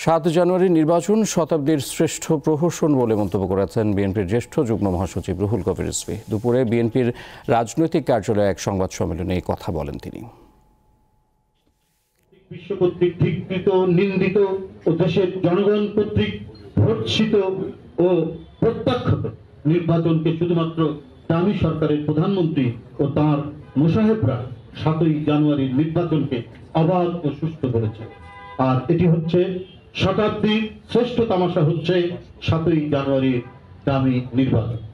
সাত জানুয়ারি নির্বাচন শতাব্দীর শ্রেষ্ঠ প্রহসন বলে মন্তব্য করেছেন বিএনপির জ্যেষ্ঠ যুগ্ম মহাসচিব রুহুল কবির রিজভী। দুপুরে বিএনপির রাজনৈতিক কার্যালয়ে এক সংবাদ সম্মেলনে এই কথা বলেন তিনি। বিশ্ব কর্তৃক নিন্দিত ও দেশের জনগণ কর্তৃক ও নির্বাচনকে শুধুমাত্র দামি সরকারের প্রধানমন্ত্রী ও তার মোসাহেবরা সাতই জানুয়ারির নির্বাচনকে অবাধ ও সুস্থ করেছে আর এটি হচ্ছে শতাব্দীর শ্রেষ্ঠ তামাশা হচ্ছে সাতই জানুয়ারির দামি নির্বাচন।